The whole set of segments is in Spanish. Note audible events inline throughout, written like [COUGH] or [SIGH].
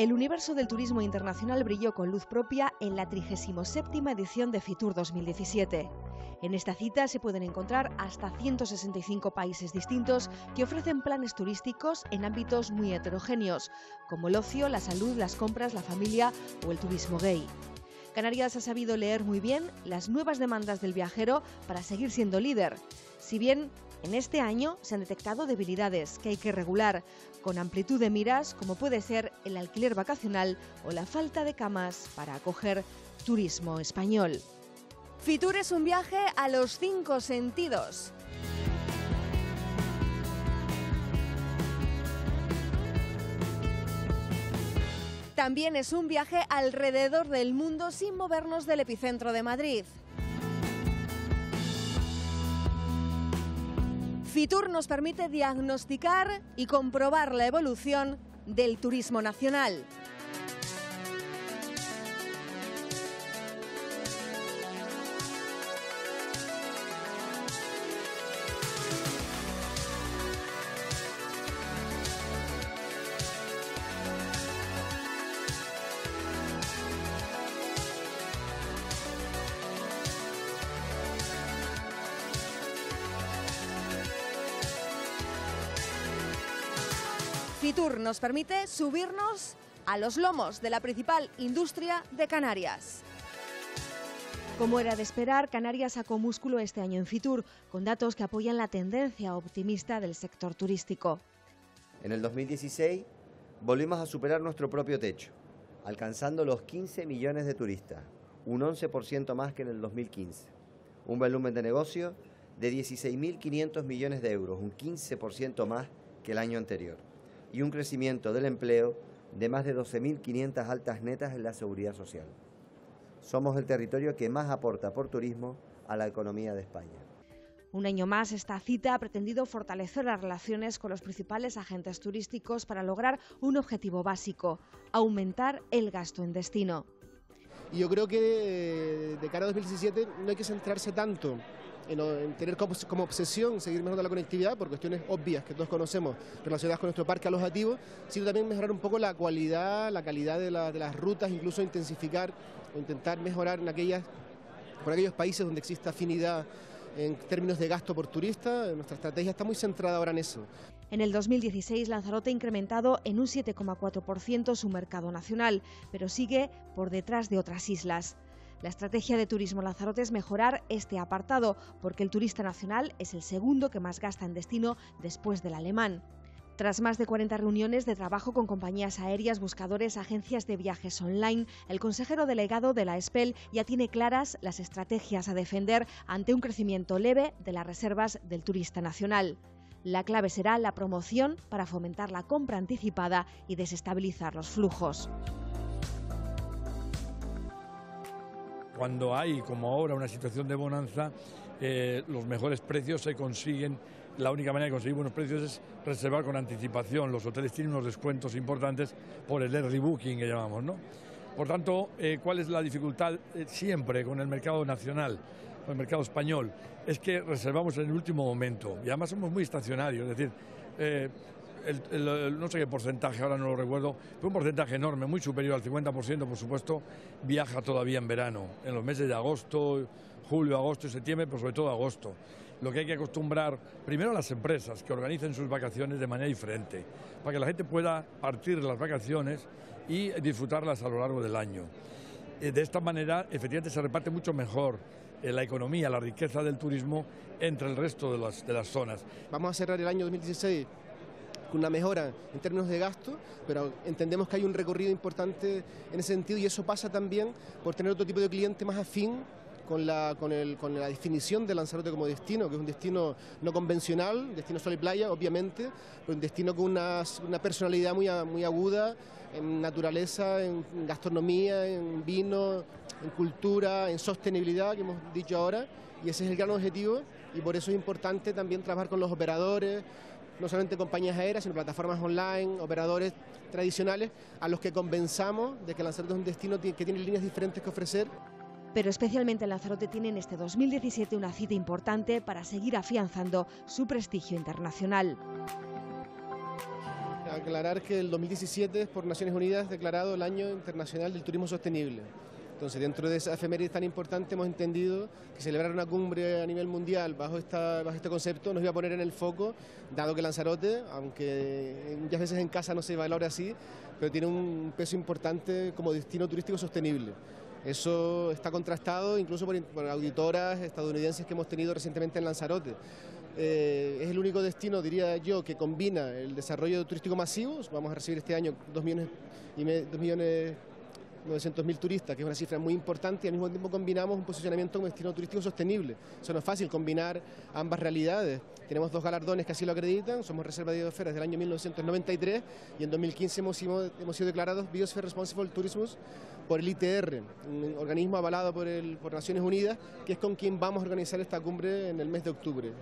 El universo del turismo internacional brilló con luz propia en la 37 edición de Fitur 2017. En esta cita se pueden encontrar hasta 165 países distintos que ofrecen planes turísticos en ámbitos muy heterogéneos, como el ocio, la salud, las compras, la familia o el turismo gay. Canarias ha sabido leer muy bien las nuevas demandas del viajero para seguir siendo líder. Si bien en este año se han detectado debilidades que hay que regular, con amplitud de miras como puede ser el alquiler vacacional o la falta de camas para acoger turismo español. Fitur es un viaje a los cinco sentidos. También es un viaje alrededor del mundo sin movernos del epicentro de Madrid. Fitur nos permite diagnosticar y comprobar la evolución del turismo nacional. Nos permite subirnos a los lomos de la principal industria de Canarias. Como era de esperar, Canarias sacó músculo este año en Fitur, con datos que apoyan la tendencia optimista del sector turístico. En el 2016 volvimos a superar nuestro propio techo, alcanzando los 15 millones de turistas, un 11% más que en el 2015. Un volumen de negocio de 16.500 millones de euros, un 15% más que el año anterior y un crecimiento del empleo de más de 12.500 altas netas en la seguridad social. Somos el territorio que más aporta por turismo a la economía de España. Un año más, esta cita ha pretendido fortalecer las relaciones con los principales agentes turísticos para lograr un objetivo básico, aumentar el gasto en destino. Y yo creo que de cara a 2017 no hay que centrarse tanto en, tener como, obsesión seguir mejorando la conectividad por cuestiones obvias que todos conocemos relacionadas con nuestro parque alojativo, sino también mejorar un poco la cualidad, la calidad de, las rutas, incluso intensificar o intentar mejorar en aquellas, por aquellos países donde existe afinidad en términos de gasto por turista, nuestra estrategia está muy centrada ahora en eso. En el 2016, Lanzarote ha incrementado en un 7,4% su mercado nacional, pero sigue por detrás de otras islas. La estrategia de Turismo Lanzarote es mejorar este apartado, porque el turista nacional es el segundo que más gasta en destino después del alemán. Tras más de 40 reuniones de trabajo con compañías aéreas, buscadores, agencias de viajes online, el consejero delegado de la SPEL ya tiene claras las estrategias a defender ante un crecimiento leve de las reservas del turista nacional. La clave será la promoción para fomentar la compra anticipada y desestabilizar los flujos. Cuando hay, como ahora, una situación de bonanza, eh, los mejores precios se consiguen. La única manera de conseguir buenos precios es reservar con anticipación. Los hoteles tienen unos descuentos importantes por el early booking que llamamos, ¿no? Por tanto, eh, ¿cuál es la dificultad eh, siempre con el mercado nacional, con el mercado español? Es que reservamos en el último momento y además somos muy estacionarios, es decir, no sé qué porcentaje, ahora no lo recuerdo, pero un porcentaje enorme, muy superior al 50%, por supuesto, viaja todavía en verano, en los meses de agosto, julio, agosto y septiembre, pero sobre todo agosto. Lo que hay que acostumbrar primero a las empresas que organicen sus vacaciones de manera diferente, para que la gente pueda partir las vacaciones y disfrutarlas a lo largo del año. Eh, de esta manera, efectivamente, se reparte mucho mejor eh, la economía, la riqueza del turismo entre el resto de las, de las zonas. Vamos a cerrar el año 2016 con una mejora en términos de gasto, pero entendemos que hay un recorrido importante en ese sentido y eso pasa también por tener otro tipo de cliente más afín con la, con, el, con la definición de Lanzarote como destino, que es un destino no convencional, destino sol y playa, obviamente, pero un destino con una, una personalidad muy, muy aguda en naturaleza, en gastronomía, en vino, en cultura, en sostenibilidad, que hemos dicho ahora, y ese es el gran objetivo, y por eso es importante también trabajar con los operadores, no solamente compañías aéreas, sino plataformas online, operadores tradicionales, a los que convenzamos de que Lanzarote es un destino que tiene líneas diferentes que ofrecer. Pero especialmente Lanzarote tiene en este 2017 una cita importante para seguir afianzando su prestigio internacional. aclarar que el 2017 es por Naciones Unidas declarado el Año Internacional del Turismo Sostenible. Entonces, dentro de esa efeméride tan importante, hemos entendido que celebrar una cumbre a nivel mundial bajo, este concepto nos iba a poner en el foco, dado que Lanzarote, aunque muchas veces en casa no se valora así, pero tiene un peso importante como destino turístico sostenible. Eso está contrastado incluso por, auditoras estadounidenses que hemos tenido recientemente en Lanzarote. Eh, es el único destino, diría yo, que combina el desarrollo turístico masivo. Vamos a recibir este año 2 millones y 2 millones 900.000 turistas, que es una cifra muy importante, y al mismo tiempo combinamos un posicionamiento como destino turístico sostenible. Eso no es fácil, combinar ambas realidades. Tenemos dos galardones que así lo acreditan, somos Reserva de Biosfera desde el año 1993 y en 2015 hemos, sido declarados Biosphere Responsible Tourism por el ITR, un organismo avalado por, por Naciones Unidas, que es con quien vamos a organizar esta cumbre en el mes de octubre.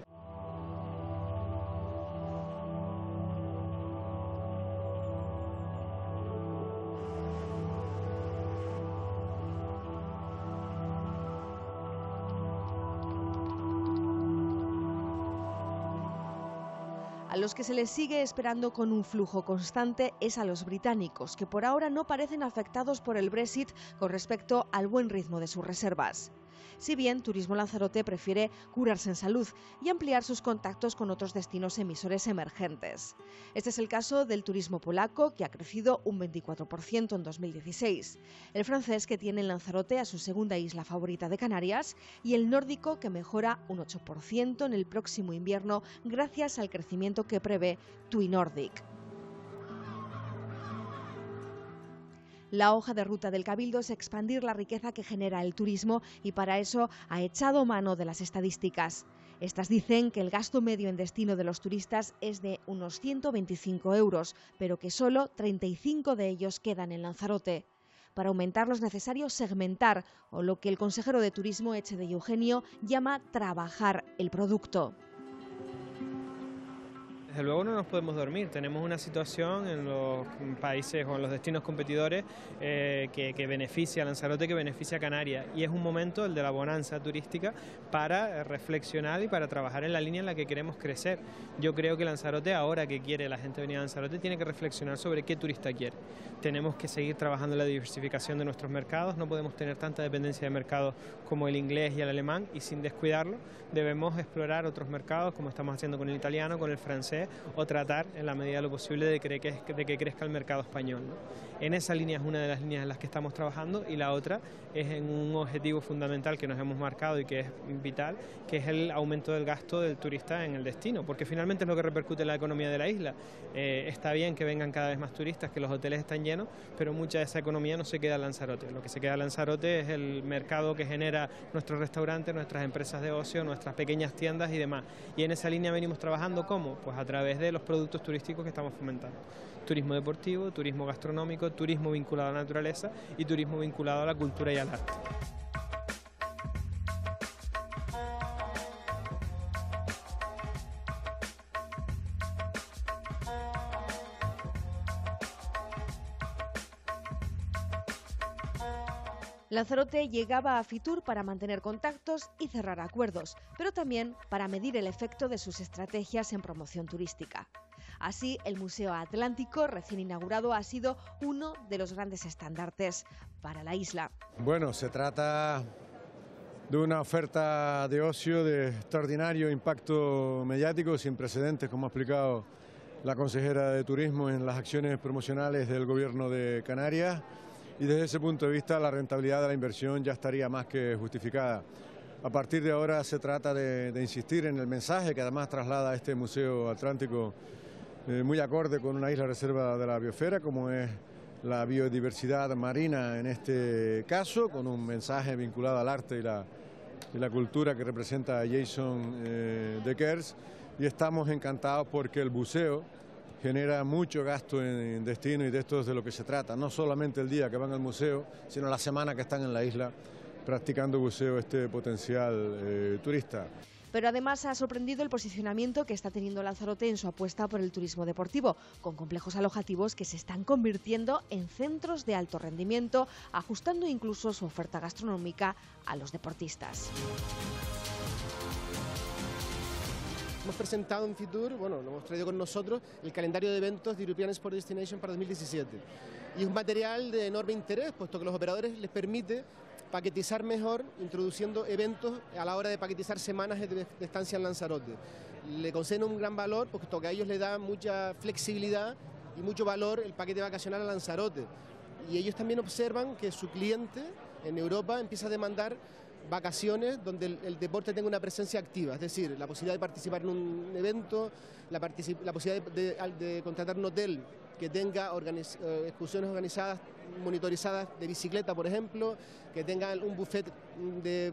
Que se les sigue esperando con un flujo constante es a los británicos, que por ahora no parecen afectados por el Brexit con respecto al buen ritmo de sus reservas si bien Turismo Lanzarote prefiere curarse en salud y ampliar sus contactos con otros destinos emisores emergentes. Este es el caso del turismo polaco, que ha crecido un 24% en 2016, el francés, que tiene en Lanzarote a su segunda isla favorita de Canarias, y el nórdico, que mejora un 8% en el próximo invierno gracias al crecimiento que prevé TUI La hoja de ruta del Cabildo es expandir la riqueza que genera el turismo y para eso ha echado mano de las estadísticas. Estas dicen que el gasto medio en destino de los turistas es de unos 125 euros, pero que solo 35 de ellos quedan en Lanzarote. Para aumentar es necesario segmentar, o lo que el consejero de Turismo Eche de Eugenio llama trabajar el producto luego no nos podemos dormir. Tenemos una situación en los países o en los destinos competidores eh, que, beneficia a Lanzarote, que beneficia a Canarias. Y es un momento, el de la bonanza turística, para reflexionar y para trabajar en la línea en la que queremos crecer. Yo creo que Lanzarote, ahora que quiere la gente venir a Lanzarote, tiene que reflexionar sobre qué turista quiere. Tenemos que seguir trabajando en la diversificación de nuestros mercados. No podemos tener tanta dependencia de mercados como el inglés y el alemán y sin descuidarlo debemos explorar otros mercados como estamos haciendo con el italiano, con el francés o tratar en la medida de lo posible de, que, crezca el mercado español. En esa línea es una de las líneas en las que estamos trabajando y la otra es en un objetivo fundamental que nos hemos marcado y que es vital, que es el aumento del gasto del turista en el destino, porque finalmente es lo que repercute en la economía de la isla. Eh, está bien que vengan cada vez más turistas, que los hoteles están llenos, pero mucha de esa economía no se queda en Lanzarote. Lo que se queda en Lanzarote es el mercado que genera nuestros restaurantes, nuestras empresas de ocio, nuestras pequeñas tiendas y demás. Y en esa línea venimos trabajando ¿cómo? Pues a través de los productos turísticos que estamos fomentando. Turismo deportivo, turismo gastronómico, turismo vinculado a la naturaleza y turismo vinculado a la cultura y al Lanzarote llegaba a Fitur para mantener contactos y cerrar acuerdos, pero también para medir el efecto de sus estrategias en promoción turística. Así, el Museo Atlántico, recién inaugurado, ha sido uno de los grandes estandartes para la isla. Bueno, se trata de una oferta de ocio de extraordinario impacto mediático, sin precedentes, como ha explicado la consejera de Turismo en las acciones promocionales del Gobierno de Canarias y desde ese punto de vista la rentabilidad de la inversión ya estaría más que justificada. A partir de ahora se trata de, insistir en el mensaje que además traslada este Museo Atlántico eh, muy acorde con una isla reserva de la biosfera como es la biodiversidad marina en este caso, con un mensaje vinculado al arte y la, cultura que representa Jason eh, de Kers y estamos encantados porque el buceo genera mucho gasto en, destino y de esto es de lo que se trata, no solamente el día que van al museo, sino la semana que están en la isla practicando buceo este potencial eh, turista. Pero además ha sorprendido el posicionamiento que está teniendo Lanzarote en su apuesta por el turismo deportivo, con complejos alojativos que se están convirtiendo en centros de alto rendimiento, ajustando incluso su oferta gastronómica a los deportistas. hemos presentado en Fitur, bueno, lo hemos traído con nosotros, el calendario de eventos de European Sport Destination para 2017. Y es un material de enorme interés, puesto que los operadores les permite paquetizar mejor, introduciendo eventos a la hora de paquetizar semanas de, estancia en Lanzarote. Le conceden un gran valor, puesto que a ellos le da mucha flexibilidad y mucho valor el paquete vacacional a Lanzarote. Y ellos también observan que su cliente en Europa empieza a demandar vacaciones donde el, deporte tenga una presencia activa, es decir, la posibilidad de participar en un evento, la, posibilidad de, de contratar un hotel que tenga eh, excursiones organizadas, monitorizadas de bicicleta, por ejemplo, que tenga un buffet de,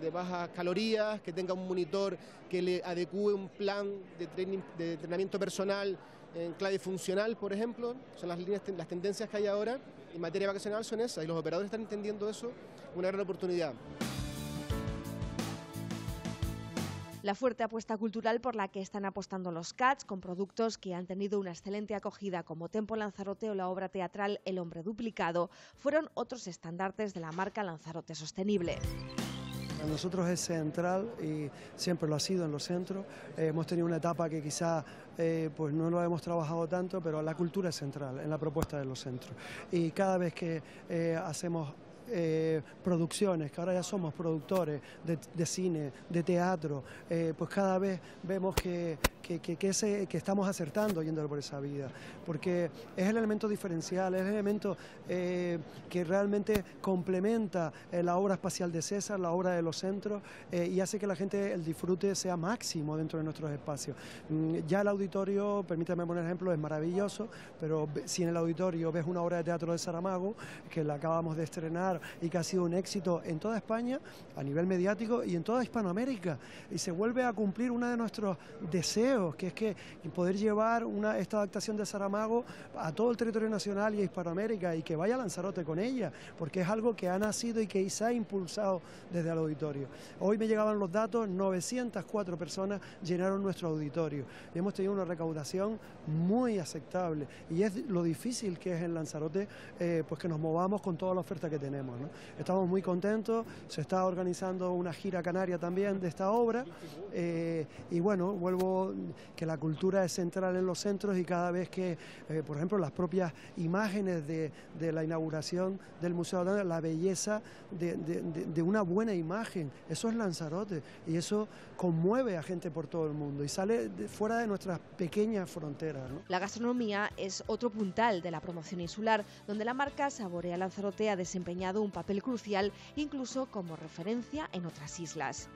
de bajas calorías, que tenga un monitor que le adecue un plan de, de entrenamiento personal en clave funcional, por ejemplo, son las líneas, las tendencias que hay ahora. En materia vacacional son esas y los operadores están entendiendo eso, una gran oportunidad. La fuerte apuesta cultural por la que están apostando los CATS con productos que han tenido una excelente acogida como Tempo Lanzarote o la obra teatral El hombre duplicado fueron otros estandartes de la marca Lanzarote Sostenible. A nosotros es central y siempre lo ha sido en los centros. Eh, hemos tenido una etapa que quizá eh, pues no lo hemos trabajado tanto, pero la cultura es central en la propuesta de los centros. Y cada vez que eh, hacemos eh, producciones, que ahora ya somos productores de, cine, de teatro, eh, pues cada vez vemos que, que, que, estamos acertando yendo por esa vida, porque es el elemento diferencial, es el elemento eh, que realmente complementa la obra espacial de César, la obra de los centros, y hace que la gente, el disfrute sea máximo dentro de nuestros espacios. Mm, ya el auditorio, permítame poner ejemplo, es maravilloso, pero si en el auditorio ves una obra de teatro de Saramago, que la acabamos de estrenar, y que ha sido un éxito en toda España a nivel mediático y en toda Hispanoamérica. Y se vuelve a cumplir uno de nuestros deseos, que es que poder llevar esta adaptación de Saramago a todo el territorio nacional y a Hispanoamérica y que vaya Lanzarote con ella, porque es algo que ha nacido y que se ha impulsado desde el auditorio. Hoy me llegaban los datos, 904 personas llenaron nuestro auditorio y hemos tenido una recaudación muy aceptable y es lo difícil que es en Lanzarote, eh, pues que nos movamos con toda la oferta que tenemos. Estamos muy contentos, se está organizando una gira canaria también de esta obra eh, y bueno, vuelvo que la cultura es central en los centros y cada vez que, eh, por ejemplo, las propias imágenes de, la inauguración del Museo de la belleza de, una buena imagen, eso es Lanzarote y eso conmueve a gente por todo el mundo y sale fuera de nuestras pequeñas fronteras. La gastronomía es otro puntal de la promoción insular, donde la marca Saborea Lanzarote ha desempeñado un papel crucial incluso como referencia en otras islas.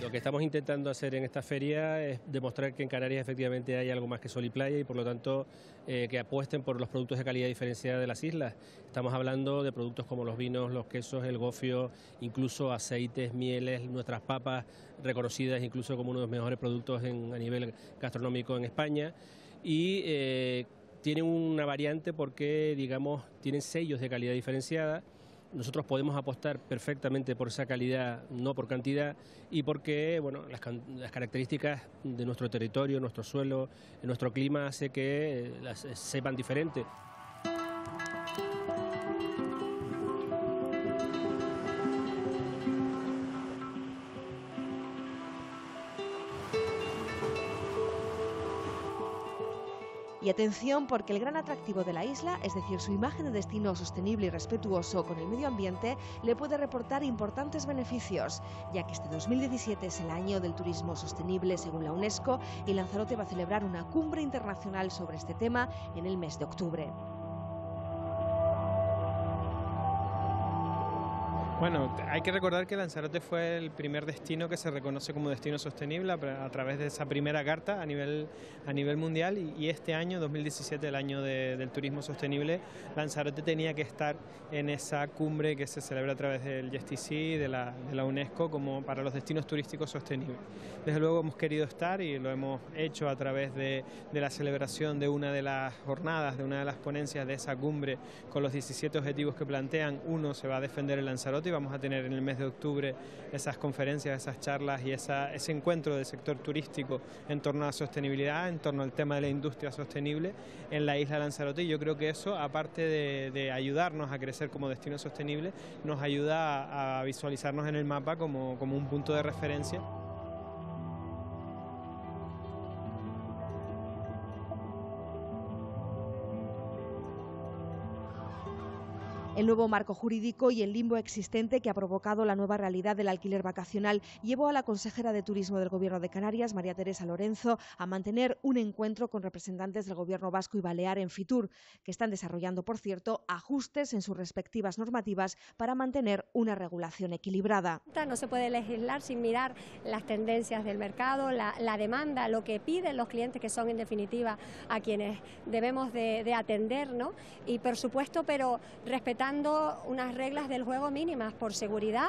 Lo que estamos intentando hacer en esta feria es demostrar que en Canarias efectivamente hay algo más que sol y playa y por lo tanto eh, que apuesten por los productos de calidad diferenciada de las islas. Estamos hablando de productos como los vinos, los quesos, el gofio, incluso aceites, mieles, nuestras papas reconocidas incluso como uno de los mejores productos a nivel gastronómico en España y eh, tienen una variante porque, digamos, tienen sellos de calidad diferenciada. Nosotros podemos apostar perfectamente por esa calidad, no por cantidad, y porque bueno, las, las características de nuestro territorio, nuestro suelo, nuestro clima hace que las sepan diferente. Y atención porque el gran atractivo de la isla, es decir, su imagen de destino sostenible y respetuoso con el medio ambiente, le puede reportar importantes beneficios, ya que este 2017 es el año del turismo sostenible según la UNESCO y Lanzarote va a celebrar una cumbre internacional sobre este tema en el mes de octubre. Bueno, hay que recordar que Lanzarote fue el primer destino que se reconoce como destino sostenible a, través de esa primera carta a nivel, a nivel mundial y, este año, 2017, el año del turismo sostenible, Lanzarote tenía que estar en esa cumbre que se celebra a través del GSTC, de la, de la UNESCO, como para los destinos turísticos sostenibles. Desde luego hemos querido estar y lo hemos hecho a través de, de la celebración de una de las jornadas, de una de las ponencias de esa cumbre con los 17 objetivos que plantean. Uno se va a defender el Lanzarote y vamos a tener en el mes de octubre esas conferencias, esas charlas y ese encuentro del sector turístico en torno a la sostenibilidad, en torno al tema de la industria sostenible en la isla de Lanzarote. Y yo creo que eso, aparte de, ayudarnos a crecer como destino sostenible, nos ayuda a, visualizarnos en el mapa como, como un punto de referencia. El nuevo marco jurídico y el limbo existente que ha provocado la nueva realidad del alquiler vacacional llevó a la consejera de Turismo del Gobierno de Canarias, María Teresa Lorenzo, a mantener un encuentro con representantes del Gobierno vasco y balear en Fitur, que están desarrollando, por cierto, ajustes en sus respectivas normativas para mantener una regulación equilibrada. No se puede legislar sin mirar las tendencias del mercado, la, demanda, lo que piden los clientes, que son en definitiva a quienes debemos de, de atender, ¿no? Y por supuesto, pero unas reglas del juego mínimas por seguridad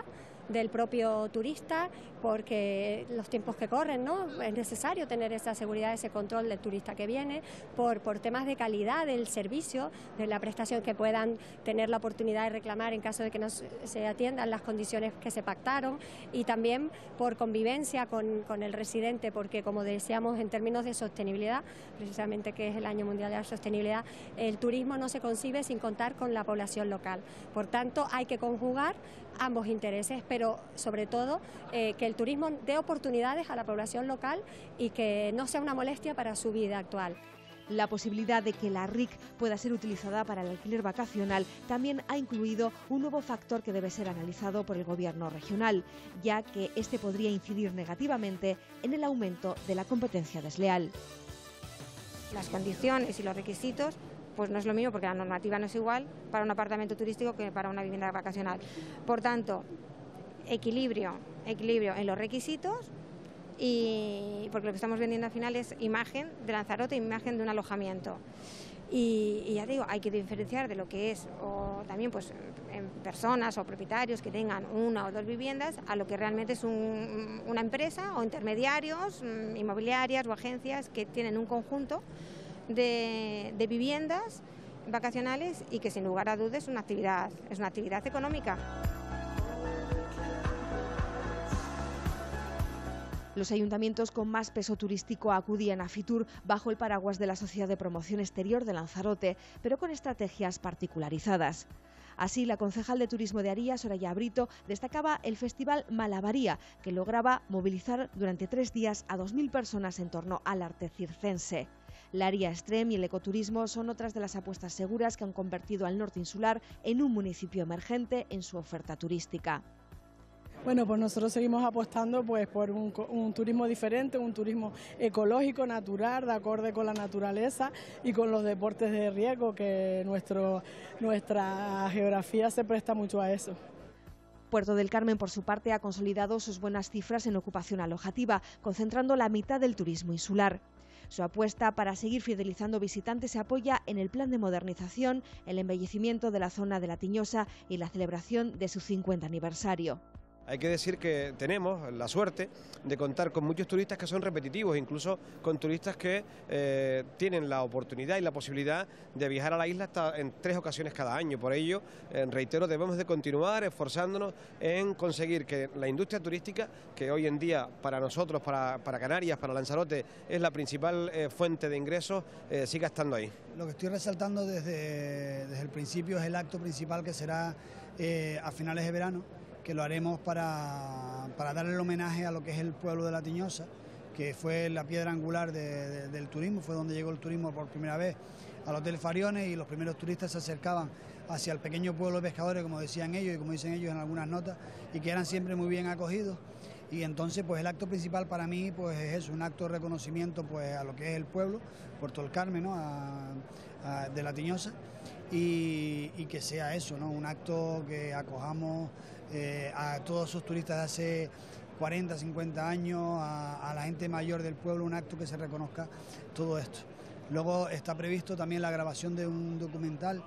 del propio turista, porque los tiempos que corren, ¿no? Es necesario tener esa seguridad, ese control del turista que viene, por, por temas de calidad del servicio, de la prestación que puedan tener la oportunidad de reclamar en caso de que no se atiendan las condiciones que se pactaron y también por convivencia con, con el residente, porque como decíamos en términos de sostenibilidad, precisamente que es el Año Mundial de la Sostenibilidad, el turismo no se concibe sin contar con la población local. Por tanto, hay que conjugar ambos intereses, pero sobre todo eh, que el turismo dé oportunidades a la población local y que no sea una molestia para su vida actual. La posibilidad de que la RIC pueda ser utilizada para el alquiler vacacional también ha incluido un nuevo factor que debe ser analizado por el Gobierno regional, ya que este podría incidir negativamente en el aumento de la competencia desleal. Las condiciones y los requisitos pues no es lo mismo porque la normativa no es igual para un apartamento turístico que para una vivienda vacacional. Por tanto, equilibrio, equilibrio en los requisitos y porque lo que estamos vendiendo al final es imagen de Lanzarote, imagen de un alojamiento. Y, ya digo, hay que diferenciar de lo que es o también pues en personas o propietarios que tengan una o dos viviendas a lo que realmente es una empresa o intermediarios, mm, inmobiliarias o agencias que tienen un conjunto de, viviendas vacacionales y que sin lugar a dudas es una actividad, es una actividad económica. Los ayuntamientos con más peso turístico acudían a Fitur bajo el paraguas de la Sociedad de Promoción Exterior de Lanzarote, pero con estrategias particularizadas. Así, la concejal de Turismo de Aría, Soraya Brito, destacaba el Festival Malabaría, que lograba movilizar durante tres días a 2.000 personas en torno al arte circense. La área extrem y el ecoturismo son otras de las apuestas seguras que han convertido al norte insular en un municipio emergente en su oferta turística. Bueno, pues nosotros seguimos apostando pues por un, turismo diferente, un turismo ecológico, natural, de acorde con la naturaleza y con los deportes de riesgo, que nuestro, nuestra geografía se presta mucho a eso. Puerto del Carmen, por su parte, ha consolidado sus buenas cifras en ocupación alojativa, concentrando la mitad del turismo insular. Su apuesta para seguir fidelizando visitantes se apoya en el plan de modernización, el embellecimiento de la zona de la Tiñosa y la celebración de su 50 aniversario. Hay que decir que tenemos la suerte de contar con muchos turistas que son repetitivos, incluso con turistas que eh, tienen la oportunidad y la posibilidad de viajar a la isla hasta en tres ocasiones cada año. Por ello, eh, reitero, debemos de continuar esforzándonos en conseguir que la industria turística, que hoy en día para nosotros, para, Canarias, para Lanzarote, es la principal eh, fuente de ingresos, siga estando ahí. Lo que estoy resaltando desde, desde el principio es el acto principal que será a finales de verano que lo haremos para, para darle el homenaje a lo que es el pueblo de La Tiñosa, que fue la piedra angular del turismo, fue donde llegó el turismo por primera vez al Hotel Fariones y los primeros turistas se acercaban hacia el pequeño pueblo de pescadores, como decían ellos y como dicen ellos en algunas notas, y que eran siempre muy bien acogidos. Y entonces, pues el acto principal para mí, pues es un acto de reconocimiento, pues a lo que es el pueblo, Puerto del Carmen, ¿no? de La Tiñosa, y, y, que sea eso, ¿no? Un acto que acojamos eh, a todos esos turistas de hace 40, 50 años, a, la gente mayor del pueblo, un acto que se reconozca todo esto. Luego está previsto también la grabación de un documental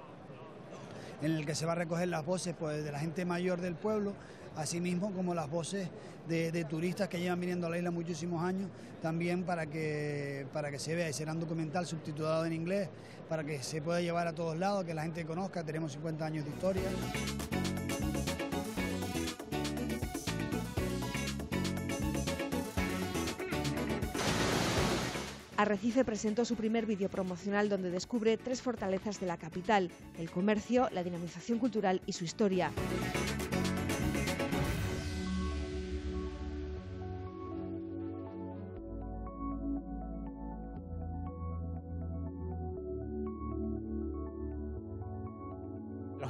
en el que se va a recoger las voces pues, de la gente mayor del pueblo, así mismo como las voces de, turistas que llevan viniendo a la isla muchísimos años, también para que, para que se vea, y será un documental subtitulado en inglés, para que se pueda llevar a todos lados, que la gente conozca, tenemos 50 años de historia. Arrecife presentó su primer vídeo promocional donde descubre tres fortalezas de la capital, el comercio, la dinamización cultural y su historia.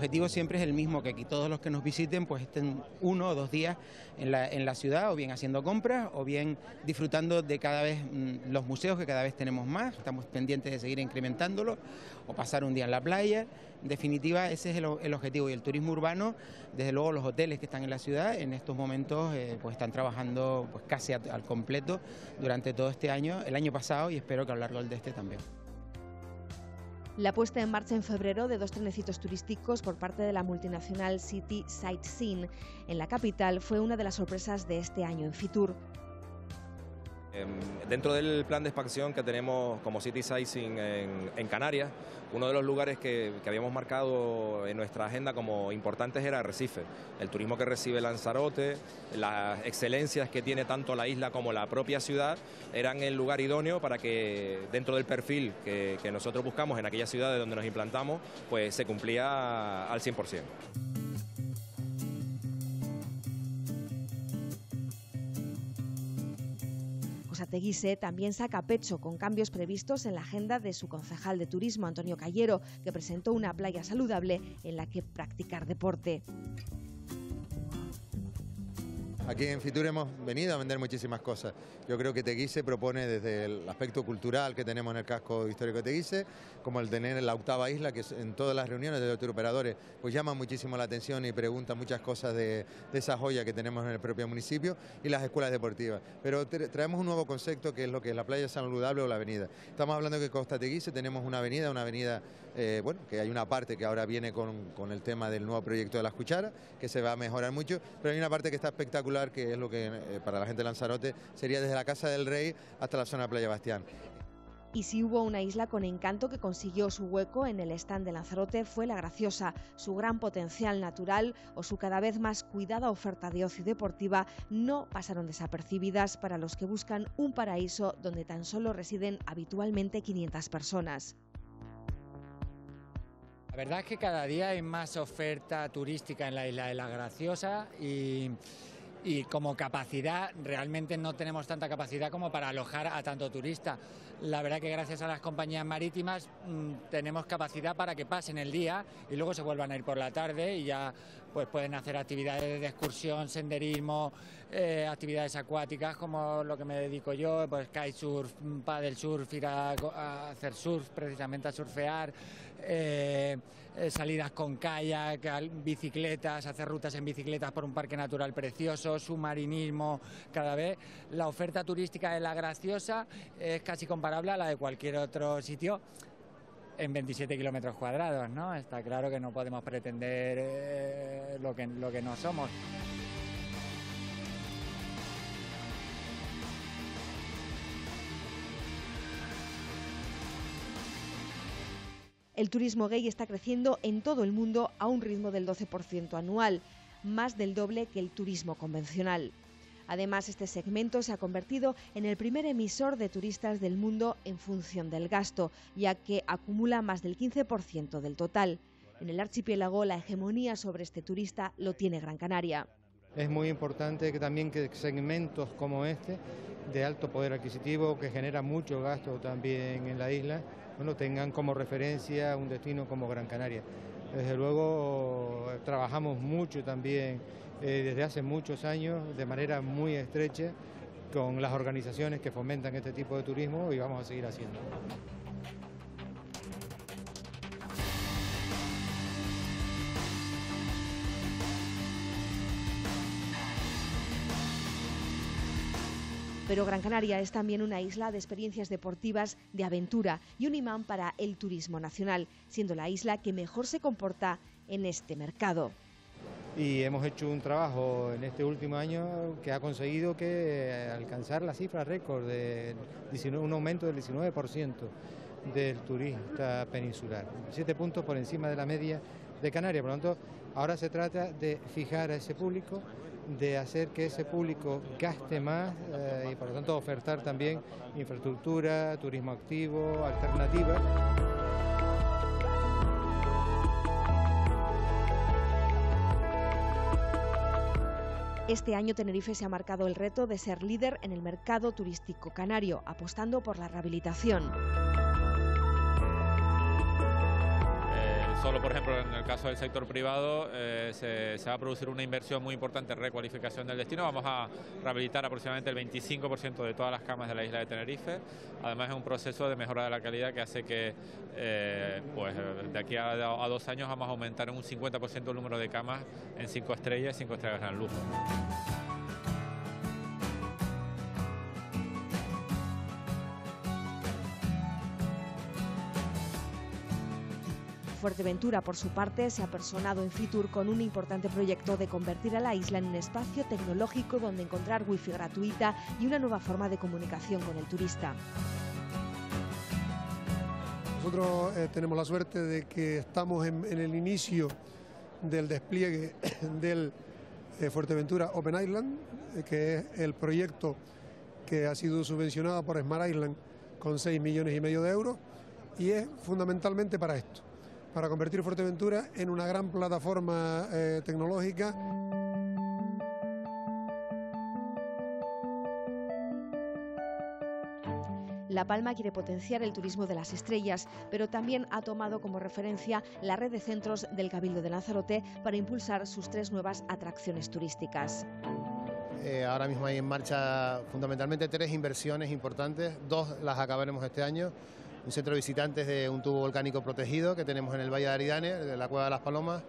Objetivo siempre es el mismo, que aquí todos los que nos visiten pues estén uno o dos días en la, en la ciudad, o bien haciendo compras, o bien disfrutando de cada vez mm, los museos, que cada vez tenemos más, estamos pendientes de seguir incrementándolo, o pasar un día en la playa. En definitiva, ese es el, objetivo. Y el turismo urbano, desde luego los hoteles que están en la ciudad, en estos momentos eh, pues están trabajando pues casi al completo durante todo este año, el año pasado y espero que a lo de este también. La puesta en marcha en febrero de dos trenecitos turísticos por parte de la multinacional City Sightseeing en la capital fue una de las sorpresas de este año en Fitur. Em, dentro del plan de expansión que tenemos como City Sizing en, Canarias, uno de los lugares que, habíamos marcado en nuestra agenda como importantes era Recife. El turismo que recibe Lanzarote, las excelencias que tiene tanto la isla como la propia ciudad, eran el lugar idóneo para que dentro del perfil que, que nosotros buscamos en aquellas ciudades donde nos implantamos, pues se cumplía al 100%. Teguise también saca pecho con cambios previstos en la agenda de su concejal de turismo, Antonio Cayero, que presentó una playa saludable en la que practicar deporte. Aquí en Fitur hemos venido a vender muchísimas cosas. Yo creo que Teguise propone desde el aspecto cultural que tenemos en el casco histórico de Teguise, como el tener la octava isla, que en todas las reuniones de los operadores pues llama muchísimo la atención y pregunta muchas cosas de, esa joya que tenemos en el propio municipio y las escuelas deportivas. Pero traemos un nuevo concepto que es lo que es la playa saludable o la avenida. Estamos hablando de que Costa Teguise tenemos una avenida, una avenida, eh, bueno, que hay una parte que ahora viene con, con el tema del nuevo proyecto de las cucharas, que se va a mejorar mucho, pero hay una parte que está espectacular que es lo que eh, para la gente de Lanzarote sería desde la Casa del Rey hasta la zona de Playa Bastián. Y si hubo una isla con encanto que consiguió su hueco en el stand de Lanzarote fue la Graciosa. Su gran potencial natural o su cada vez más cuidada oferta de ocio deportiva no pasaron desapercibidas para los que buscan un paraíso donde tan solo residen habitualmente 500 personas. La verdad es que cada día hay más oferta turística en la isla de la Graciosa y y como capacidad realmente no tenemos tanta capacidad como para alojar a tanto turista. La verdad que gracias a las compañías marítimas mm, tenemos capacidad para que pasen el día y luego se vuelvan a ir por la tarde y ya pues pueden hacer actividades de excursión, senderismo, eh, actividades acuáticas como lo que me dedico yo, pues kitesurf, paddle surf, ir a, hacer surf, precisamente a surfear. Eh, eh, salidas con kayak, bicicletas, hacer rutas en bicicletas por un parque natural precioso, submarinismo, cada vez la oferta turística de La Graciosa es casi comparable a la de cualquier otro sitio en 27 kilómetros cuadrados, ¿no? Está claro que no podemos pretender eh, lo, que, lo que no somos. El turismo gay está creciendo en todo el mundo a un ritmo del 12% anual, más del doble que el turismo convencional. Además, este segmento se ha convertido en el primer emisor de turistas del mundo en función del gasto, ya que acumula más del 15% del total. En el archipiélago, la hegemonía sobre este turista lo tiene Gran Canaria. Es muy importante que también que segmentos como este, de alto poder adquisitivo, que genera mucho gasto también en la isla, bueno, tengan como referencia un destino como Gran Canaria. Desde luego trabajamos mucho también eh, desde hace muchos años de manera muy estrecha con las organizaciones que fomentan este tipo de turismo y vamos a seguir haciendo. Pero Gran Canaria es también una isla de experiencias deportivas, de aventura y un imán para el turismo nacional, siendo la isla que mejor se comporta en este mercado. Y hemos hecho un trabajo en este último año que ha conseguido que eh, alcanzar la cifra récord de un aumento del 19% del turista peninsular, siete puntos por encima de la media de Canarias. Por lo tanto, ahora se trata de fijar a ese público de hacer que ese público gaste más eh, y por lo tanto ofertar también infraestructura, turismo activo, alternativa. Este año Tenerife se ha marcado el reto de ser líder en el mercado turístico canario, apostando por la rehabilitación. Solo, por ejemplo, en el caso del sector privado, eh, se, va a producir una inversión muy importante en recualificación del destino. Vamos a rehabilitar aproximadamente el 25% de todas las camas de la isla de Tenerife. Además, es un proceso de mejora de la calidad que hace que, eh, pues, de aquí a, a, dos años, vamos a aumentar en un 50% el número de camas en cinco estrellas cinco estrellas en lujo. Fuerteventura, por su parte, se ha personado en Fitur con un importante proyecto de convertir a la isla en un espacio tecnológico donde encontrar wifi gratuita y una nueva forma de comunicación con el turista. Nosotros eh, tenemos la suerte de que estamos en, el inicio del despliegue [COUGHS] del eh, Fuerteventura Open Island, eh, que es el proyecto que ha sido subvencionado por Smart Island con 6 millones y medio de euros y es fundamentalmente para esto para convertir Fuerteventura en una gran plataforma eh, tecnológica. La Palma quiere potenciar el turismo de las estrellas, pero también ha tomado como referencia la red de centros del Cabildo de Lanzarote para impulsar sus tres nuevas atracciones turísticas. Eh, ahora mismo hay en marcha fundamentalmente tres inversiones importantes, dos las acabaremos este año un centro de visitantes de un tubo volcánico protegido que tenemos en el Valle de Aridane, de la Cueva de las Palomas.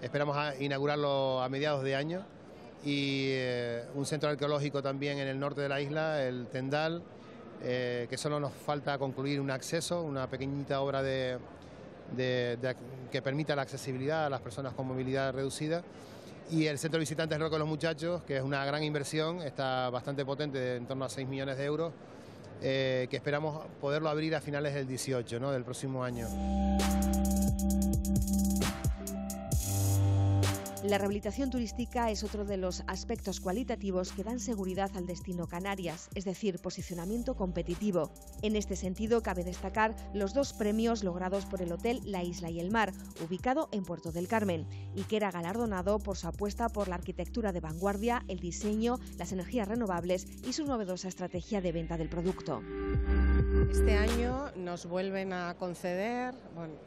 Esperamos inaugurarlo a mediados de año. Y eh, un centro arqueológico también en el norte de la isla, el Tendal, eh, que solo nos falta concluir un acceso, una pequeñita obra de, de, de, que permita la accesibilidad a las personas con movilidad reducida. Y el centro de visitantes Roco de los Muchachos, que es una gran inversión, está bastante potente, en torno a 6 millones de euros eh, que esperamos poderlo abrir a finales del 18, ¿no? del próximo año. La rehabilitación turística es otro de los aspectos cualitativos que dan seguridad al destino Canarias, es decir, posicionamiento competitivo. En este sentido, cabe destacar los dos premios logrados por el Hotel La Isla y el Mar, ubicado en Puerto del Carmen, y que era galardonado por su apuesta por la arquitectura de vanguardia, el diseño, las energías renovables y su novedosa estrategia de venta del producto. Este año nos vuelven a conceder,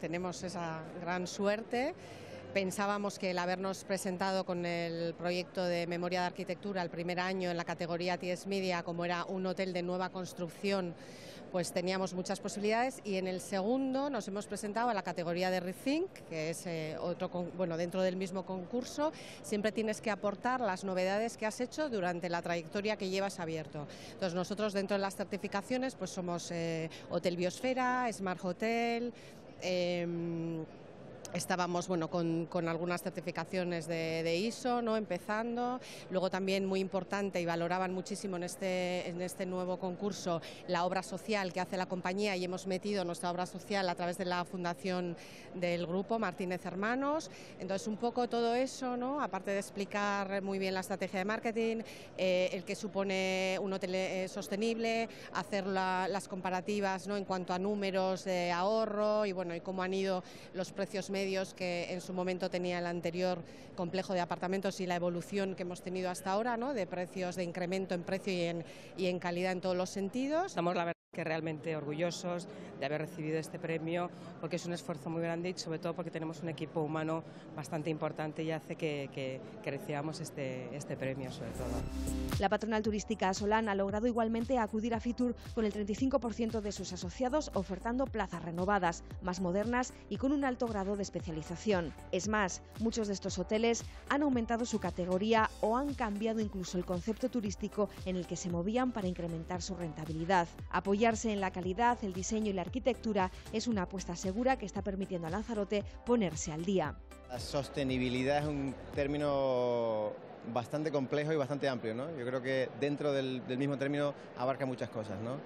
tenemos esa gran suerte Pensábamos que el habernos presentado con el proyecto de memoria de arquitectura el primer año en la categoría TS Media, como era un hotel de nueva construcción, pues teníamos muchas posibilidades y en el segundo nos hemos presentado a la categoría de Rethink, que es eh, otro, bueno, dentro del mismo concurso, siempre tienes que aportar las novedades que has hecho durante la trayectoria que llevas abierto. Entonces nosotros dentro de las certificaciones pues somos eh, Hotel Biosfera, Smart Hotel, eh, Estábamos bueno, con, con algunas certificaciones de, ISO, ¿no? empezando. Luego también muy importante y valoraban muchísimo en este, en este nuevo concurso la obra social que hace la compañía y hemos metido nuestra obra social a través de la fundación del grupo Martínez Hermanos. Entonces un poco todo eso, ¿no? aparte de explicar muy bien la estrategia de marketing, eh, el que supone un hotel eh, sostenible, hacer la, las comparativas ¿no? en cuanto a números de ahorro y, bueno, y cómo han ido los precios medios que en su momento tenía el anterior complejo de apartamentos y la evolución que hemos tenido hasta ahora, ¿no? de precios, de incremento en precio y en, y en calidad en todos los sentidos. Que realmente orgullosos de haber recibido este premio porque es un esfuerzo muy grande y sobre todo porque tenemos un equipo humano bastante importante y hace que, que, que recibamos este, este premio sobre todo. La patronal turística Solán ha logrado igualmente acudir a Fitur con el 35% de sus asociados ofertando plazas renovadas, más modernas y con un alto grado de especialización. Es más, muchos de estos hoteles han aumentado su categoría o han cambiado incluso el concepto turístico en el que se movían para incrementar su rentabilidad. Apoyar en la calidad, el diseño y la arquitectura es una apuesta segura que está permitiendo a Lanzarote ponerse al día. La sostenibilidad es un término bastante complejo y bastante amplio, ¿no? Yo creo que dentro del, del mismo término abarca muchas cosas, ¿no?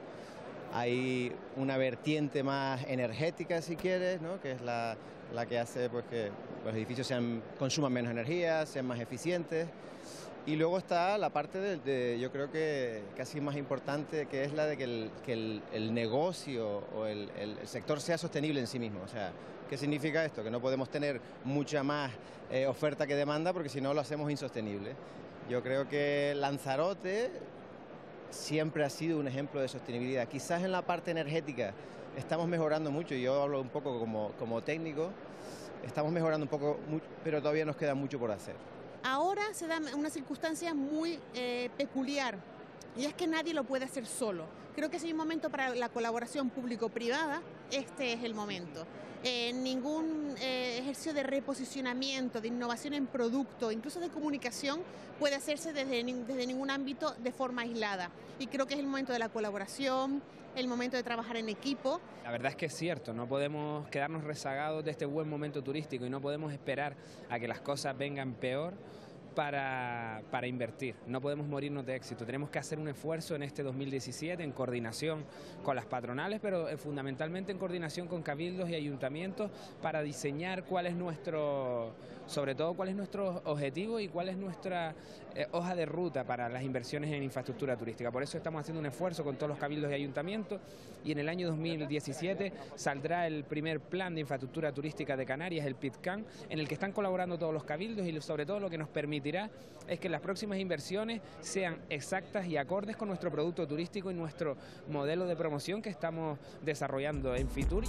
Hay una vertiente más energética, si quieres, ¿no? que es la, la que hace pues, que los edificios sean, consuman menos energía, sean más eficientes. Y luego está la parte de, yo creo que casi más importante, que es la de que el, que el negocio o el, el, sector sea sostenible en sí mismo. O sea, ¿qué significa esto? Que no podemos tener mucha más eh, oferta que demanda porque si no lo hacemos insostenible. Yo creo que Lanzarote siempre ha sido un ejemplo de sostenibilidad. Quizás en la parte energética estamos mejorando mucho, y yo hablo un poco como, como técnico, estamos mejorando un poco, pero todavía nos queda mucho por hacer. Ahora se da una circunstancia muy eh, peculiar y es que nadie lo puede hacer solo. Creo que si hay un momento para la colaboración público-privada, este es el momento. Eh, ningún eh, ejercicio de reposicionamiento, de innovación en producto, incluso de comunicación, puede hacerse desde, desde ningún ámbito de forma aislada. Y creo que es el momento de la colaboración, el momento de trabajar en equipo. La verdad es que es cierto, no podemos quedarnos rezagados de este buen momento turístico y no podemos esperar a que las cosas vengan peor para, para, invertir. No podemos morirnos de éxito. Tenemos que hacer un esfuerzo en este 2017 en coordinación con las patronales, pero eh, fundamentalmente en coordinación con cabildos y ayuntamientos para diseñar cuál es nuestro, sobre todo cuál es nuestro objetivo y cuál es nuestra eh, hoja de ruta para las inversiones en infraestructura turística. Por eso estamos haciendo un esfuerzo con todos los cabildos y ayuntamientos y en el año 2017 saldrá el primer plan de infraestructura turística de Canarias, el PITCAN, en el que están colaborando todos los cabildos y sobre todo lo que nos permitirá es que las próximas inversiones sean exactas y acordes con nuestro producto turístico y nuestro modelo de promoción que estamos desarrollando en Fitur.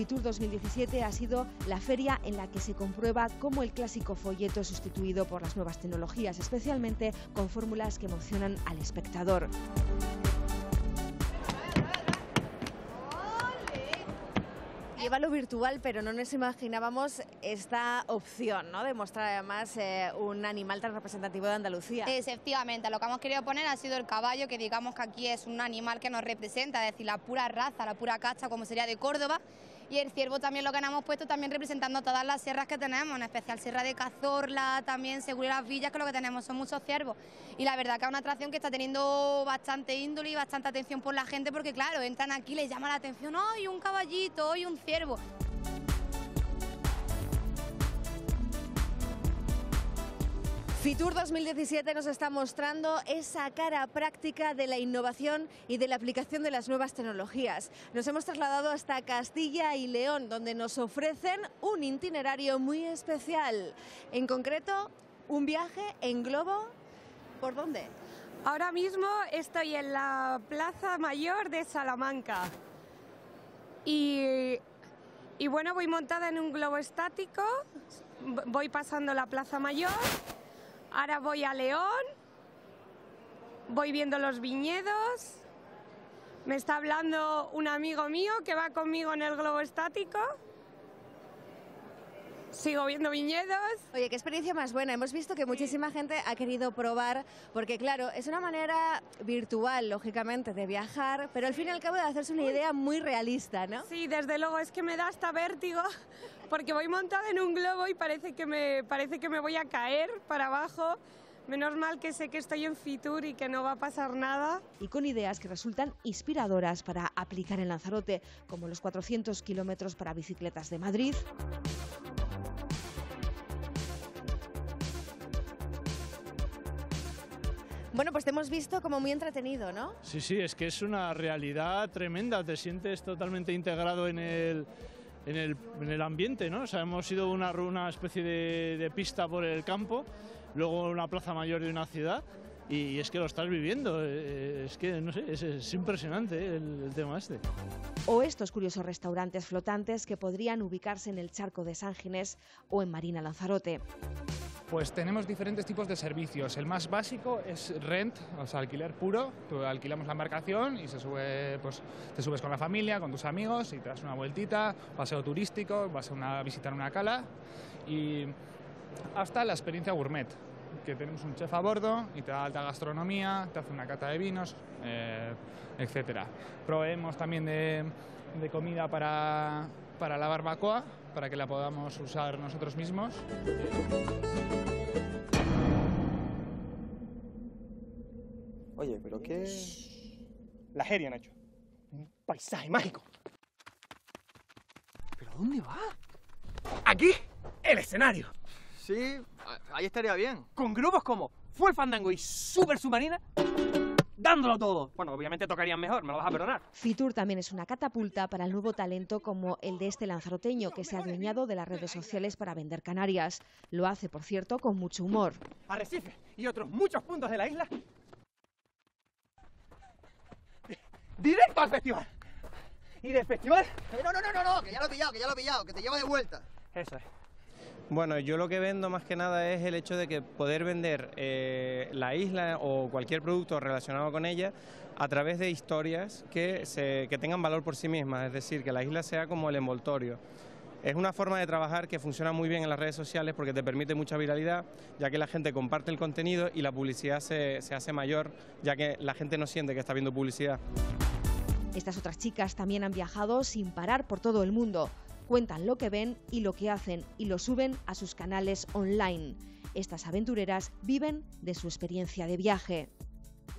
Fitur 2017 ha sido la feria en la que se comprueba cómo el clásico folleto es sustituido por las nuevas tecnologías, especialmente con fórmulas que emocionan al espectador. Lleva lo virtual, pero no nos imaginábamos esta opción, ¿no? De mostrar además eh, un animal tan representativo de Andalucía. Efectivamente, lo que hemos querido poner ha sido el caballo, que digamos que aquí es un animal que nos representa, es decir, la pura raza, la pura casta, como sería de Córdoba, y el ciervo también lo que nos hemos puesto también representando todas las sierras que tenemos, en especial Sierra de Cazorla, también según las villas que lo que tenemos son muchos ciervos y la verdad que es una atracción que está teniendo bastante índole y bastante atención por la gente porque claro, entran aquí, les llama la atención, ¡ay, un caballito, ¡ay, un ciervo! Fitur 2017 nos está mostrando esa cara práctica de la innovación y de la aplicación de las nuevas tecnologías. Nos hemos trasladado hasta Castilla y León, donde nos ofrecen un itinerario muy especial. En concreto, un viaje en globo. ¿Por dónde? Ahora mismo estoy en la Plaza Mayor de Salamanca. Y, y bueno, voy montada en un globo estático, voy pasando la Plaza Mayor Ahora voy a León, voy viendo los viñedos. Me está hablando un amigo mío que va conmigo en el globo estático. Sigo viendo viñedos. Oye, qué experiencia más buena. Hemos visto que muchísima gente ha querido probar, porque claro, es una manera virtual, lógicamente, de viajar, pero al fin y al cabo de hacerse una idea muy realista, ¿no? Sí, desde luego, es que me da hasta vértigo, porque voy montada en un globo y parece que me, parece que me voy a caer para abajo. Menos mal que sé que estoy en Fitur y que no va a pasar nada. Y con ideas que resultan inspiradoras para aplicar en Lanzarote, como los 400 kilómetros para bicicletas de Madrid. Bueno, pues te hemos visto como muy entretenido, ¿no? Sí, sí, es que es una realidad tremenda, te sientes totalmente integrado en el, en el, en el ambiente, ¿no? O sea, hemos ido una, una especie de, de pista por el campo, luego una plaza mayor de una ciudad y es que lo estás viviendo. Eh, es que, no sé, es, impresionante eh, el, el, tema este. O estos curiosos restaurantes flotantes que podrían ubicarse en el charco de San Ginés o en Marina Lanzarote. Pues tenemos diferentes tipos de servicios. El más básico es rent, o sea, alquiler puro. Tú alquilamos la embarcación y se sube, pues, te subes con la familia, con tus amigos y te das una vueltita, paseo turístico, vas a una, visitar una cala y hasta la experiencia gourmet, que tenemos un chef a bordo y te da alta gastronomía, te hace una cata de vinos, eh, etcétera. Proveemos también de, de comida para, para la barbacoa, para que la podamos usar nosotros mismos. Oye, pero qué... La Jeria, Nacho. Un paisaje mágico. ¿Pero dónde va? Aquí, el escenario. Sí, ahí estaría bien. Con grupos como Full Fandango y Super Submarina. Dándolo todo. Bueno, obviamente tocarían mejor, me lo vas a perdonar. Fitur también es una catapulta para el nuevo talento como el de este lanzaroteño que se ha adueñado de las redes sociales para vender Canarias. Lo hace, por cierto, con mucho humor. Arrecife y otros muchos puntos de la isla. Directo al festival. ¿Y del festival? No, no, no, no, no, que ya lo he pillado, que ya lo he pillado, que te llevo de vuelta. Eso es. Bueno, yo lo que vendo más que nada es el hecho de que poder vender eh, la isla o cualquier producto relacionado con ella a través de historias que, tengan valor por sí mismas, es decir, que la isla sea como el envoltorio. Es una forma de trabajar que funciona muy bien en las redes sociales porque te permite mucha viralidad, ya que la gente comparte el contenido y la publicidad se hace mayor, ya que la gente no siente que está viendo publicidad. Estas otras chicas también han viajado sin parar por todo el mundo. Cuentan lo que ven y lo que hacen y lo suben a sus canales online. Estas aventureras viven de su experiencia de viaje.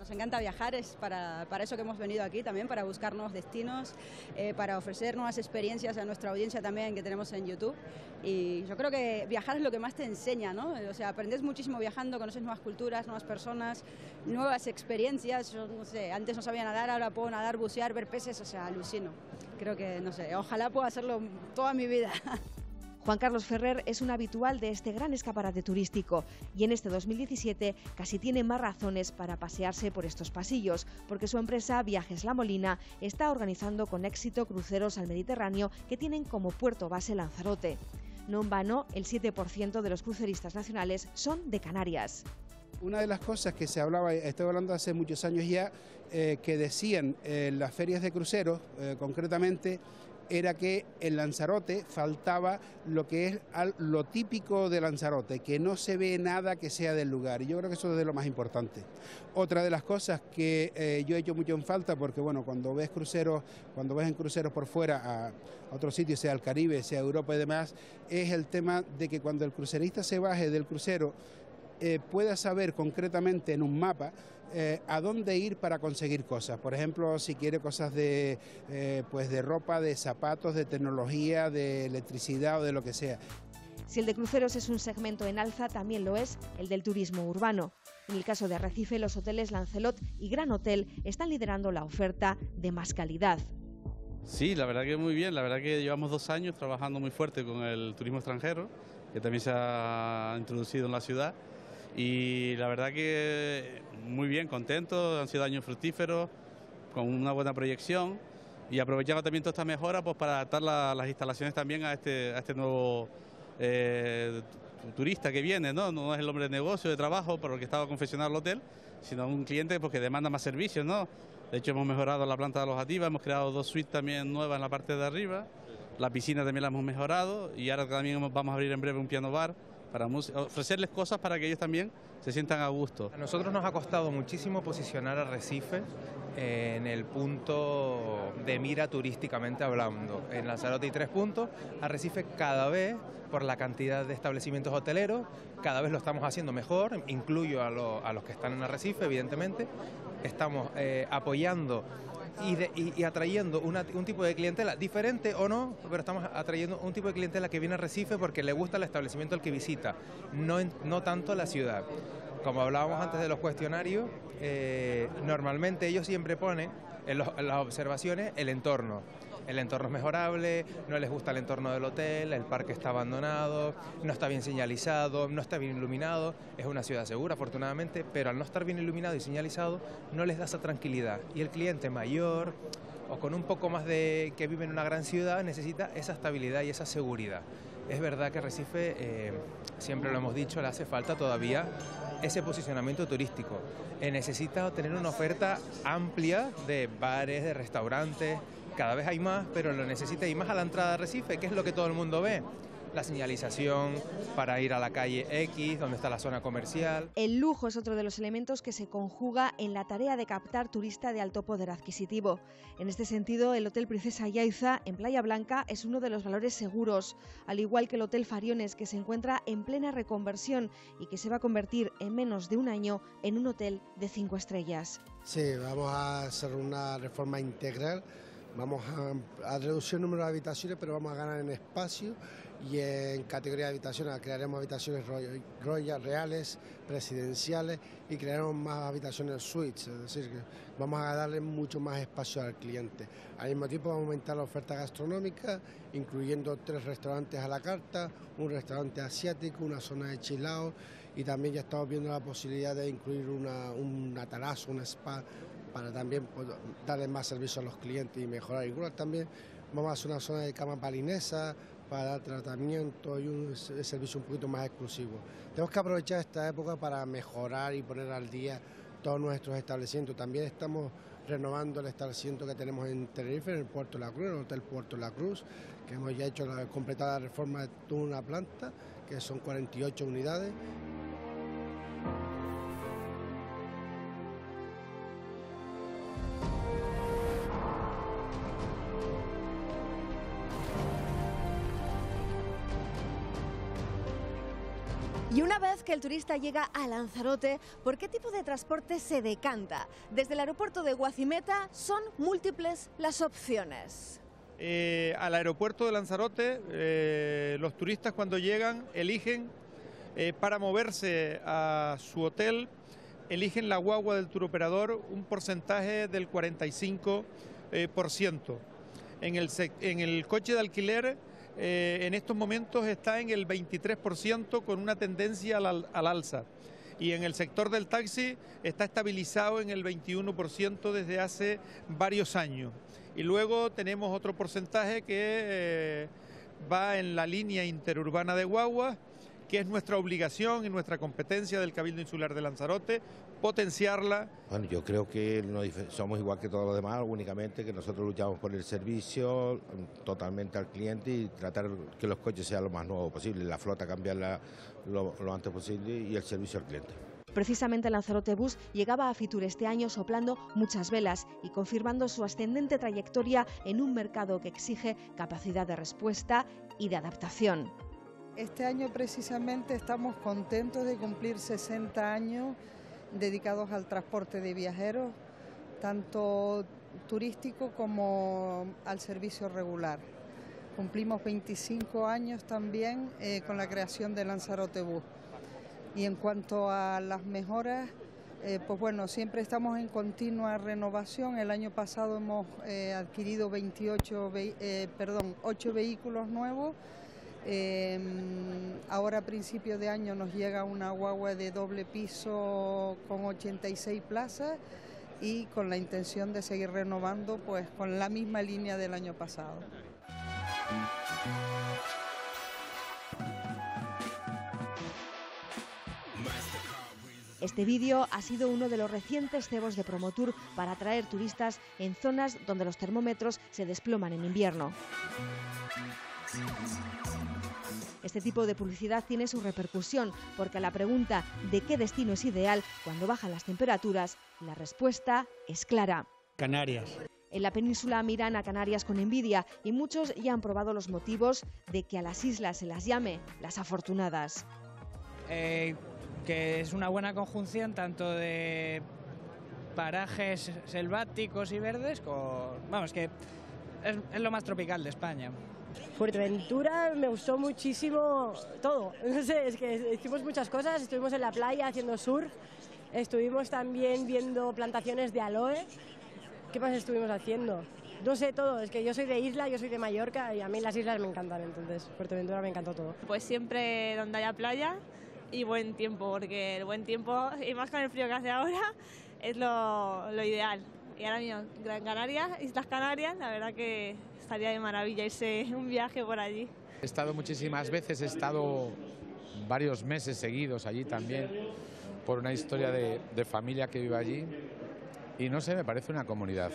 Nos encanta viajar, es para, para, eso que hemos venido aquí también, para buscar nuevos destinos, eh, para ofrecer nuevas experiencias a nuestra audiencia también que tenemos en YouTube. Y yo creo que viajar es lo que más te enseña, ¿no? O sea, aprendes muchísimo viajando, conoces nuevas culturas, nuevas personas, nuevas experiencias. Yo no sé, antes no sabía nadar, ahora puedo nadar, bucear, ver peces, o sea, alucino. Creo que, no sé, ojalá pueda hacerlo toda mi vida. [LAUGHS] Juan Carlos Ferrer es un habitual de este gran escaparate turístico y en este 2017 casi tiene más razones para pasearse por estos pasillos, porque su empresa Viajes La Molina está organizando con éxito cruceros al Mediterráneo que tienen como puerto base Lanzarote. No en vano, el 7% de los cruceristas nacionales son de Canarias. Una de las cosas que se hablaba, estoy hablando hace muchos años ya, eh, que decían en las ferias de cruceros, eh, concretamente, era que en Lanzarote faltaba lo que es lo típico de Lanzarote, que no se ve nada que sea del lugar. Y yo creo que eso es de lo más importante. Otra de las cosas que eh, yo he hecho mucho en falta, porque bueno, cuando ves cruceros, cuando ves en cruceros por fuera a, a otros sitios, sea el Caribe, sea Europa y demás, es el tema de que cuando el crucerista se baje del crucero, eh, pueda saber concretamente en un mapa eh, a dónde ir para conseguir cosas. Por ejemplo, si quiere cosas de, eh, pues de ropa, de zapatos, de tecnología, de electricidad o de lo que sea. Si el de cruceros es un segmento en alza, también lo es el del turismo urbano. En el caso de Arrecife, los hoteles Lancelot y Gran Hotel están liderando la oferta de más calidad. Sí, la verdad que muy bien. La verdad que llevamos dos años trabajando muy fuerte con el turismo extranjero, que también se ha introducido en la ciudad y la verdad que muy bien, contento, han sido años fructíferos, con una buena proyección y aprovechando también toda esta mejora pues, para adaptar la, las instalaciones también a este, este nuevo eh, turista que viene, ¿no? no es el hombre de negocio, de trabajo, por el que estaba confeccionado el hotel, sino un cliente pues, que demanda más servicios. ¿no? De hecho hemos mejorado la planta alojativa, hemos creado dos suites también nuevas en la parte de arriba, la piscina también la hemos mejorado y ahora también vamos a abrir en breve un piano bar para ofrecerles cosas para que ellos también se sientan a gusto. A nosotros nos ha costado muchísimo posicionar a Recife en el punto de mira turísticamente hablando. En Lanzarote hay tres puntos, Arrecife cada vez, por la cantidad de establecimientos hoteleros, cada vez lo estamos haciendo mejor, incluyo a los que están en Arrecife, evidentemente, estamos eh, apoyando y, de, y, atrayendo una, un tipo de clientela diferente o no, pero estamos atrayendo un tipo de clientela que viene a Recife porque le gusta el establecimiento al que visita, no, no tanto la ciudad. Como hablábamos antes de los cuestionarios, eh, normalmente ellos siempre ponen en, los, en las observaciones el entorno el entorno es mejorable, no les gusta el entorno del hotel, el parque está abandonado, no está bien señalizado, no está bien iluminado, es una ciudad segura afortunadamente, pero al no estar bien iluminado y señalizado no les da esa tranquilidad y el cliente mayor o con un poco más de que vive en una gran ciudad necesita esa estabilidad y esa seguridad. Es verdad que Recife, eh, siempre lo hemos dicho, le hace falta todavía ese posicionamiento turístico. Eh, necesita tener una oferta amplia de bares, de restaurantes, cada vez hay más, pero lo necesita y más a la entrada de Recife, que es lo que todo el mundo ve. La señalización para ir a la calle X, donde está la zona comercial. El lujo es otro de los elementos que se conjuga en la tarea de captar turista de alto poder adquisitivo. En este sentido, el Hotel Princesa Yaiza en Playa Blanca es uno de los valores seguros, al igual que el Hotel Fariones, que se encuentra en plena reconversión y que se va a convertir en menos de un año en un hotel de cinco estrellas. Sí, vamos a hacer una reforma integral Vamos a, reducir el número de habitaciones, pero vamos a ganar en espacio y en categoría de habitaciones crearemos habitaciones royal, reales, presidenciales y crearemos más habitaciones suites, es decir, que vamos a darle mucho más espacio al cliente. Al mismo tiempo vamos a aumentar la oferta gastronómica, incluyendo tres restaurantes a la carta, un restaurante asiático, una zona de chilao y también ya estamos viendo la posibilidad de incluir una, un atarazo, un spa, para también pues, darle más servicio a los clientes y mejorar. Igual también vamos a hacer una zona de cama balinesa para dar tratamiento y un servicio un poquito más exclusivo. Tenemos que aprovechar esta época para mejorar y poner al día todos nuestros establecimientos. También estamos renovando el establecimiento que tenemos en Tenerife, en el Puerto de la Cruz, en el Hotel Puerto la Cruz, que hemos ya hecho la completada reforma de una planta, que son 48 unidades. Que el turista llega a Lanzarote, ¿por qué tipo de transporte se decanta? Desde el aeropuerto de Guacimeta son múltiples las opciones. Eh, al aeropuerto de Lanzarote, eh, los turistas cuando llegan eligen eh, para moverse a su hotel, eligen la guagua del turoperador un porcentaje del 45%. En el, en el coche de alquiler eh, en estos momentos está en el 23% con una tendencia al, alza. Y en el sector del taxi está estabilizado en el 21% desde hace varios años. Y luego tenemos otro porcentaje que eh, va en la línea interurbana de guaguas que es nuestra obligación y nuestra competencia del Cabildo Insular de Lanzarote, potenciarla. Bueno, yo creo que somos igual que todos los demás, únicamente que nosotros luchamos por el servicio totalmente al cliente y tratar que los coches sean lo más nuevos posible, la flota cambiarla lo, lo antes posible y el servicio al cliente. Precisamente Lanzarote Bus llegaba a Fitur este año soplando muchas velas y confirmando su ascendente trayectoria en un mercado que exige capacidad de respuesta y de adaptación. Este año precisamente estamos contentos de cumplir 60 años dedicados al transporte de viajeros, tanto turístico como al servicio regular. Cumplimos 25 años también eh, con la creación de Lanzarote Bus. Y en cuanto a las mejoras, eh, pues bueno, siempre estamos en continua renovación. El año pasado hemos eh, adquirido 28, perdón, 8 vehículos nuevos Em, ahora a principio de año nos llega una guagua de doble piso con 86 plazas y con la intención de seguir renovando pues con la misma línea del año pasado. Este vídeo ha sido uno de los recientes cebos de Promotour para atraer turistas en zonas donde los termómetros se desploman en invierno. Este tipo de publicidad tiene su repercusión, porque a la pregunta de qué destino es ideal cuando bajan las temperaturas, la respuesta es clara. Canarias. En la península miran a Canarias con envidia y muchos ya han probado los motivos de que a las islas se las llame las afortunadas. Eh, que es una buena conjunción tanto de parajes selváticos y verdes, con, vamos, que es lo más tropical de España. Fuerteventura me gustó muchísimo todo. [LAUGHS] No sé, es que hicimos muchas cosas. Estuvimos en la playa haciendo surf. Estuvimos también viendo plantaciones de aloe. ¿Qué más estuvimos haciendo? No sé todo, es que yo soy de isla, yo soy de Mallorca y a mí las islas me encantan, entonces Fuerteventura me encantó todo. Pues siempre donde haya playa y buen tiempo, porque el buen tiempo, [LAUGHS] y más con el frío que hace ahora, es lo, lo ideal. Y ahora mismo, Gran Canaria, Islas Canarias, la verdad que estaría de maravilla irse un viaje por allí. He estado muchísimas veces, he estado varios meses seguidos allí también, por una historia de, de familia que vive allí. Y no sé, me parece una comunidad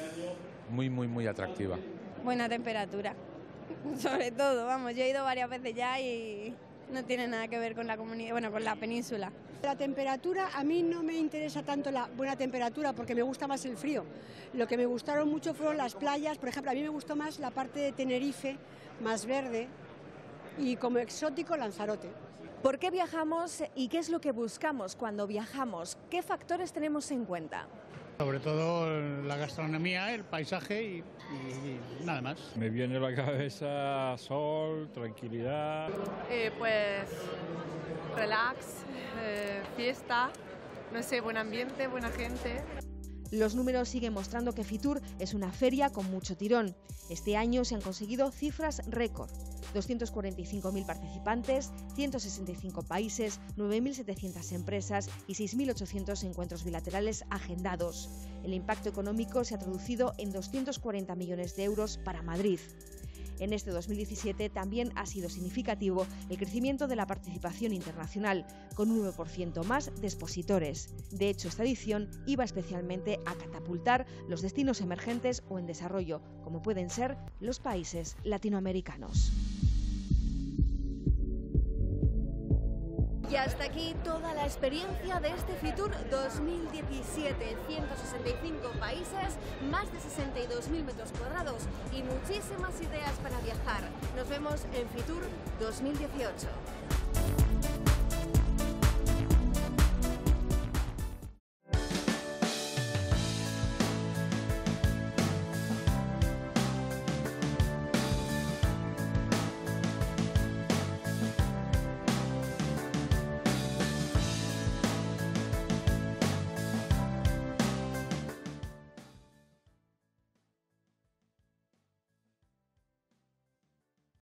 muy, muy, muy atractiva. Buena temperatura, [LAUGHS] sobre todo, vamos, yo he ido varias veces ya y no tiene nada que ver con la comunidad, bueno, con la península. La temperatura, a mí no me interesa tanto la buena temperatura porque me gusta más el frío. Lo que me gustaron mucho fueron las playas, por ejemplo, a mí me gustó más la parte de Tenerife, más verde, y como exótico Lanzarote. ¿Por qué viajamos y qué es lo que buscamos cuando viajamos? ¿Qué factores tenemos en cuenta? Sobre todo la gastronomía, el paisaje y, y nada más. Me viene a la cabeza sol, tranquilidad. Eh, pues relax, eh, fiesta, no sé, buen ambiente, buena gente. Los números siguen mostrando que Fitur es una feria con mucho tirón. Este año se han conseguido cifras récord. 245.000 participantes, 165 países, 9.700 empresas y 6.800 encuentros bilaterales agendados. El impacto económico se ha traducido en 240 millones de euros para Madrid. En este 2017 también ha sido significativo el crecimiento de la participación internacional, con un 9% más de expositores. De hecho, esta edición iba especialmente a catapultar los destinos emergentes o en desarrollo, como pueden ser los países latinoamericanos. Y hasta aquí toda la experiencia de este Fitur 2017. 165 países, más de 62.000 metros cuadrados y muchísimas ideas para viajar. Nos vemos en Fitur 2018.